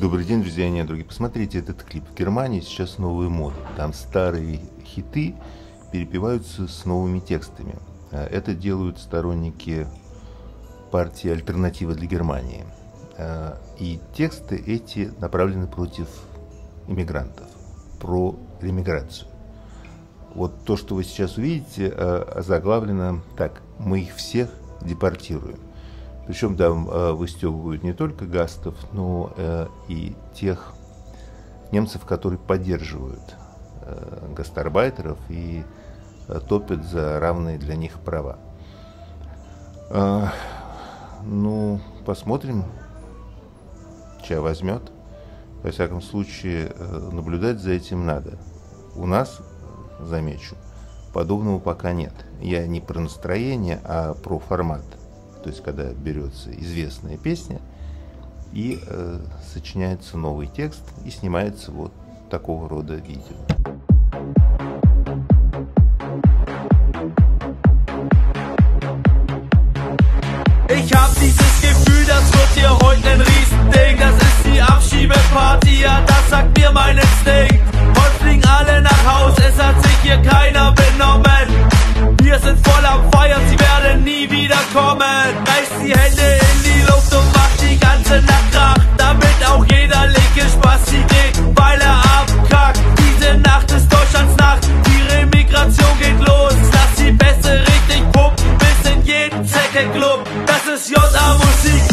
Добрый день, друзья и недруги. Посмотрите этот клип. В Германии сейчас новый мод. Там старые хиты перепеваются с новыми текстами. А, это делают сторонники партии «Альтернатива для Германии». А, и тексты эти направлены против иммигрантов, про ремиграцию. Вот то, что вы сейчас увидите, а, заглавлено так «Мы их всех депортируем». Причем там э, выстегивают не только гастов, но э, и тех немцев, которые поддерживают э, гастарбайтеров и топят за равные для них права. Ну, посмотрим, чья возьмет. Во всяком случае, наблюдать за этим надо. У нас, замечу, подобного пока нет. Я не про настроение, а про формат – то есть когда берется известная песня и э, сочиняется новый текст и снимается вот такого рода видео. der Club, das ist JA Musik.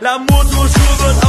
là muốn đua xua vượt